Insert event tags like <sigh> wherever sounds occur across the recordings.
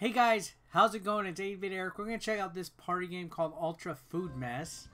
Hey guys, how's it going? It's 8-Bit Eric. We're going to check out this party game called Ultra Foodmess.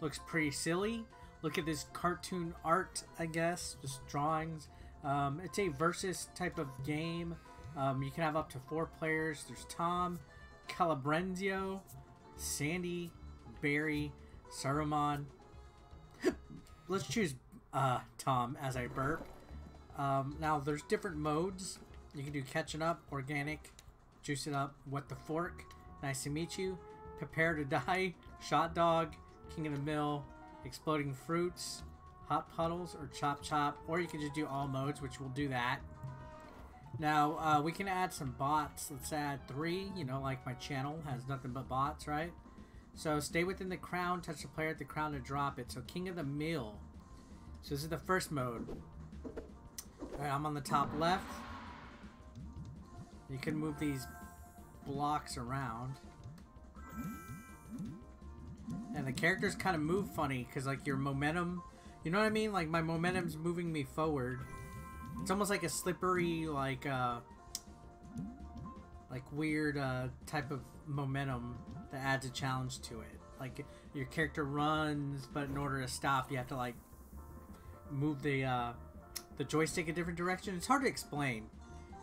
Looks pretty silly. Look at this cartoon art, I guess, just drawings. Um, it's a versus type of game. Um, you can have up to four players. There's Tom, Calabrenzio, Sandy, Barry, Saruman. <gasps> Let's choose uh, Tom as I burp. Um, now, there's different modes. You can do catching up, organic, Juice it up, wet the fork, nice to meet you, prepare to die, <laughs> shot dog, king of the mill, exploding fruits, hot puddles, or chop chop, or you can just do all modes, which we'll do that. Now, uh, we can add some bots. Let's add three, you know, like my channel has nothing but bots, right? So stay within the crown, touch the player at the crown to drop it. So king of the mill. So this is the first mode. Alright, I'm on the top left. You can move these blocks around. And the characters kind of move funny because like your momentum, you know what I mean? Like my momentum's moving me forward. It's almost like a slippery, like uh, like weird uh, type of momentum that adds a challenge to it. Like your character runs, but in order to stop, you have to like move the uh, the joystick a different direction. It's hard to explain.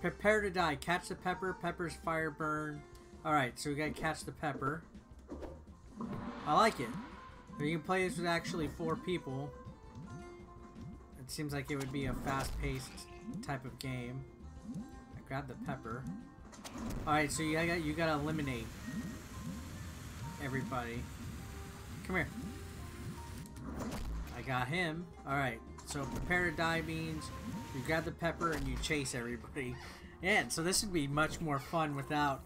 Prepare to die. Catch the pepper. Pepper's fire burn. Alright, so we gotta catch the pepper. I like it. You can play this with actually four people. It seems like it would be a fast-paced type of game. I grabbed the pepper. Alright, so you gotta, you gotta eliminate everybody. Come here. I got him. Alright, so prepare to die means you grab the pepper and you chase everybody. And so this would be much more fun without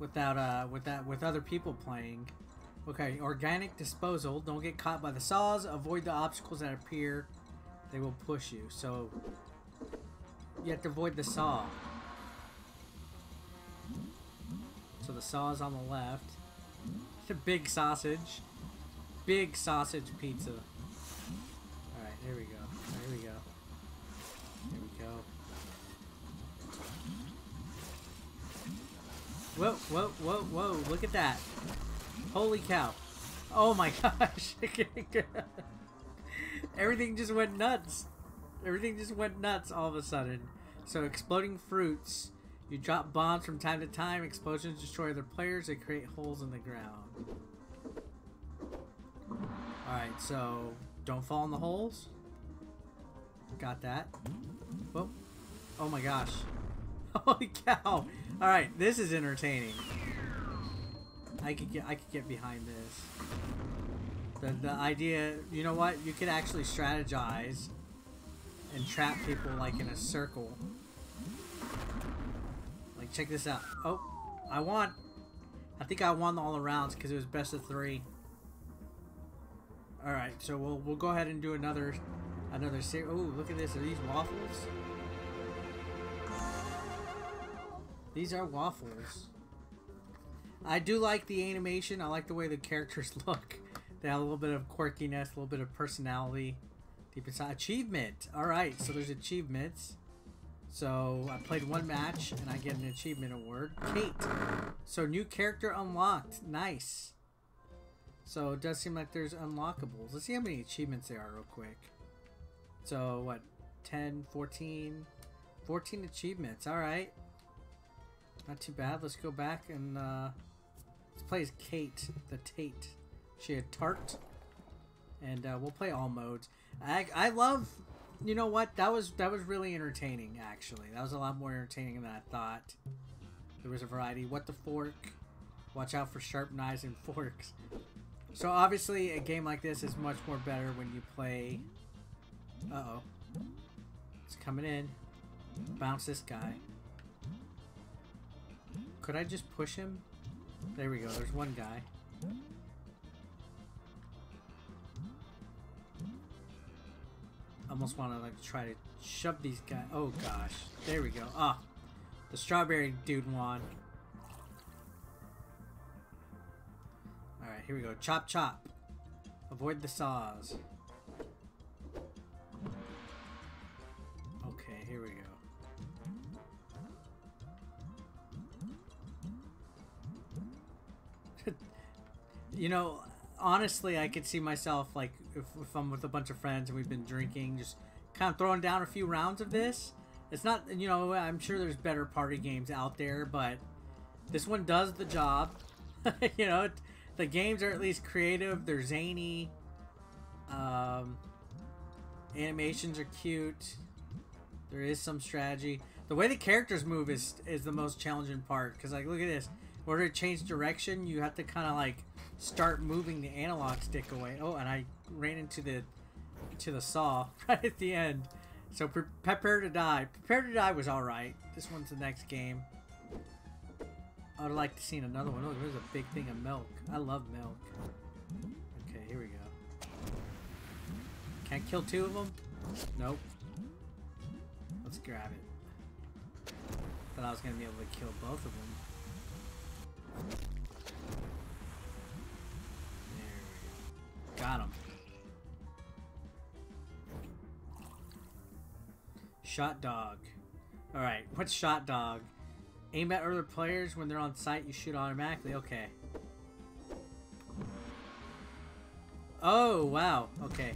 without uh with that with other people playing. Okay, organic disposal. Don't get caught by the saws. Avoid the obstacles that appear. They will push you. So you have to avoid the saw. So the saw is on the left. It's a big sausage. Big sausage pizza. Alright, here we go. There we go. There we go. Whoa, whoa, whoa, whoa, look at that. Holy cow. Oh my <laughs> gosh. Everything just went nuts. Everything just went nuts all of a sudden. So exploding fruits. You drop bombs from time to time. Explosions destroy other players. They create holes in the ground. Alright, so don't fall in the holes. Got that. Whoa. Oh my gosh. <laughs> Holy cow. Alright, this is entertaining. I could get I could get behind this. The the idea you know what? You could actually strategize and trap people like in a circle. Like check this out. Oh, I want I think I won all the rounds because it was best of three. All right, so we'll we'll go ahead and do another another series. Oh, look at this! Are these waffles? These are waffles. I do like the animation. I like the way the characters <laughs> look. They have a little bit of quirkiness, a little bit of personality. Deep inside. Achievement! Alright, so there's achievements. So, I played one match, and I get an achievement award. Kate! So, new character unlocked. Nice. So, it does seem like there's unlockables. Let's see how many achievements there are real quick. So, what? 10, 14? 14 achievements. Alright. Not too bad. Let's go back and, uh... Let's play as Kate, the Tate. She had Tart. And, uh, we'll play all modes. I, I love... You know what? That was that was really entertaining, actually. That was a lot more entertaining than I thought. There was a variety. What the fork? Watch out for sharp knives and <laughs> forks. So obviously, a game like this is much more better when you play... Uh-oh. It's coming in. Bounce this guy. Could I just push him? There we go. There's one guy. Almost want to like try to shove these guys. Oh gosh. There we go. Ah. The strawberry dude won. Alright, here we go. Chop chop. Avoid the saws. Here we go. <laughs> you know, honestly, I could see myself like if, if, I'm with a bunch of friends and we've been drinking, just kind of throwing down a few rounds of this. It's not, you know, I'm sure there's better party games out there, but this one does the job. <laughs> you know, it, the games are at least creative. They're zany. Um, animations are cute. There is some strategy. The way the characters move is is the most challenging part. Cause like, look at this. In order to change direction, you have to kind of like start moving the analog stick away. Oh, and I ran into the to the saw <laughs> right at the end. So pre prepare to die. Prepare to die was all right. This one's the next game. I would like to see another one. Oh, there's a big thing of milk. I love milk. Okay, here we go. Can't kill two of them? Nope. Let's grab it. Thought I was gonna be able to kill both of them. There we go. Got him. Shot dog. Alright, what's shot dog? Aim at other players when they're on sight, you shoot automatically. Okay. Oh, wow. Okay.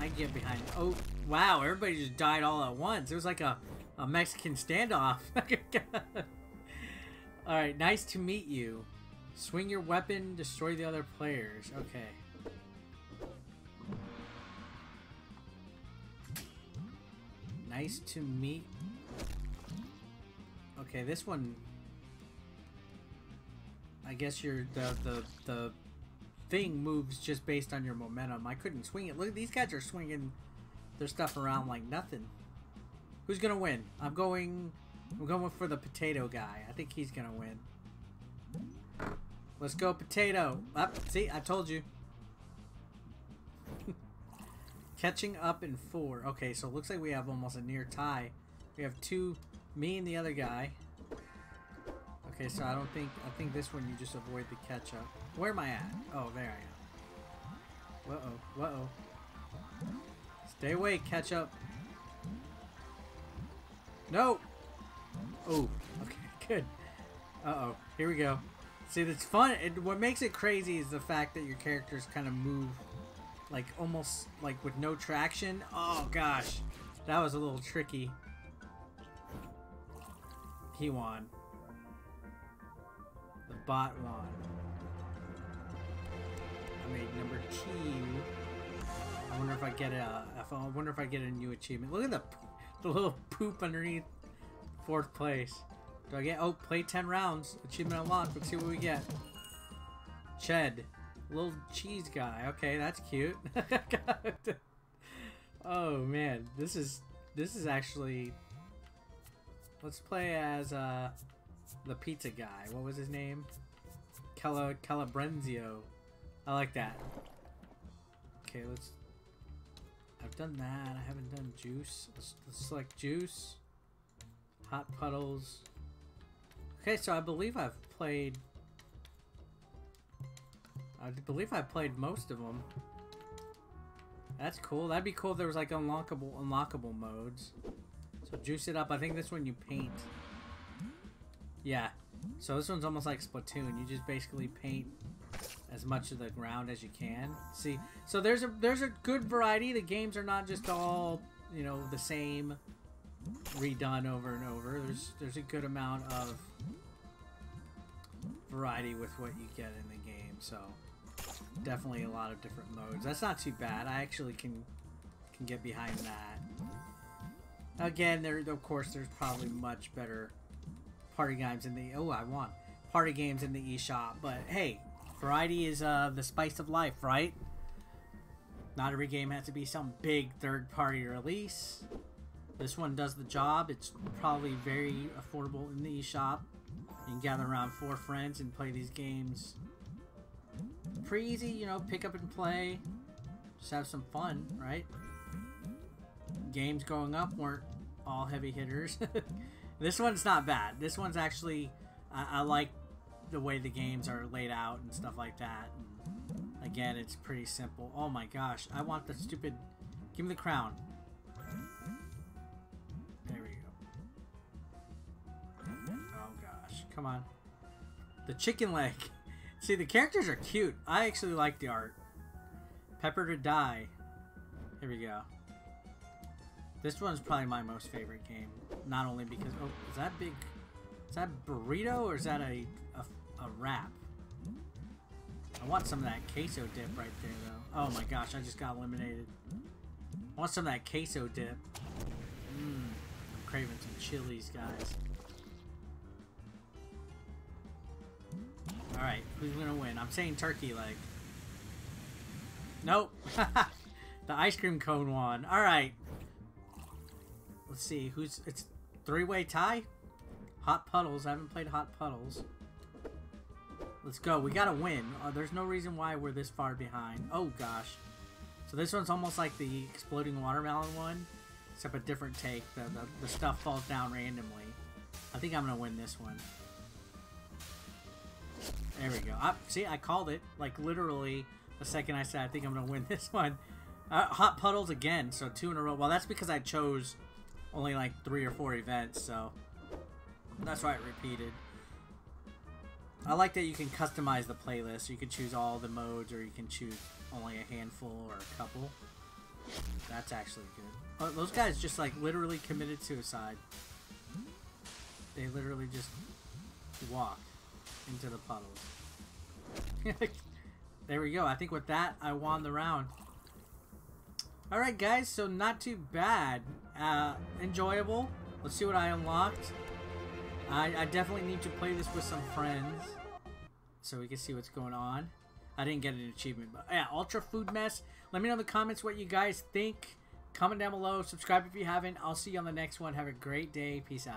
I get behind. Oh, wow. Everybody just died all at once. It was like a, a Mexican standoff. <laughs> Alright, nice to meet you. Swing your weapon, destroy the other players. Okay. Nice to meet. Okay, this one. I guess your the the the thing moves just based on your momentum. I couldn't swing it. Look, these guys are swinging their stuff around like nothing. Who's gonna win? I'm going. I'm going for the potato guy. I think he's gonna win. Let's go, potato. Up. see, I told you. <laughs> Catching up in four. Okay, so it looks like we have almost a near tie. We have two, me and the other guy. Okay, so I don't think, I think this one you just avoid the catch up. Where am I at? Oh, there I am. Uh-oh, uh-oh. Stay away, catch up. No! Oh, okay, <laughs> good. Uh-oh, here we go. See, that's fun. It, what makes it crazy is the fact that your characters kind of move like almost like with no traction. Oh gosh, that was a little tricky. He won. The bot won. Made number two. I wonder if I get a. I wonder if I get a new achievement. Look at the the little poop underneath fourth place. Do I get? Oh, play ten rounds. Achievement unlocked. Let's see what we get. Ched. Little cheese guy. Okay, that's cute. <laughs> oh man, this is this is actually. Let's play as uh, the pizza guy. What was his name? Cala Calabrenzio. I like that. Okay, let's. I've done that. I haven't done juice. Let's, let's select juice. Hot puddles. Okay, so I believe I've played I believe I played most of them. That's cool. That'd be cool if there was like unlockable unlockable modes. So juice it up. I think this one you paint. Yeah. So this one's almost like Splatoon. You just basically paint as much of the ground as you can. See, so there's a there's a good variety. The games are not just all you know the same, redone over and over. There's there's a good amount of variety with what you get in the game. So definitely a lot of different modes. That's not too bad. I actually can can get behind that. Again, there of course there's probably much better party games in the oh I want party games in the eShop, but hey, variety is uh, the spice of life, right? Not every game has to be some big third-party release. This one does the job. It's probably very affordable in the eShop. You can gather around four friends and play these games pretty easy, you know, pick up and play. Just have some fun, right? Games growing up weren't all heavy hitters. <laughs> this one's not bad. This one's actually, I, I, like the way the games are laid out and stuff like that. And again, it's pretty simple. Oh my gosh, I want the stupid, give me the crown. There we go. Oh gosh, come on. The chicken leg. <laughs> See, the characters are cute. I actually like the art. Pepper to Die. Here we go. This one's probably my most favorite game. Not only because... Oh, is that big... Is that burrito or is that a, a, a wrap? I want some of that queso dip right there, though. Oh my gosh, I just got eliminated. I want some of that queso dip. Mmm. I'm craving some chilies, guys. Alright, who's gonna win? I'm saying turkey leg. Nope. <laughs> the ice cream cone won. Alright. Let's see, who's... It's three-way tie? Hot Puddles. I haven't played Hot Puddles. Let's go. We gotta win. Uh, there's no reason why we're this far behind. Oh, gosh. So this one's almost like the exploding watermelon one, except a different take. The, the, the stuff falls down randomly. I think I'm gonna win this one. There we go. I, see, I called it. Like, literally, the second I said I think I'm gonna win <laughs> this one. Uh, hot Puddles again, so two in a row. Well, that's because I chose only like three or four events, so that's why it repeated. I like that you can customize the playlist. You can choose all the modes, or you can choose only a handful or a couple. That's actually good. Oh, those guys just like literally committed suicide. They literally just walked into the puddles. <laughs> there we go. I think with that, I won the round. Alright guys, so not too bad. Uh, enjoyable. Let's see what I unlocked. I, I definitely need to play this with some friends. So we can see what's going on. I didn't get an achievement, but yeah, Ultra Foodmess. Let me know in the comments what you guys think. Comment down below. Subscribe if you haven't. I'll see you on the next one. Have a great day. Peace out.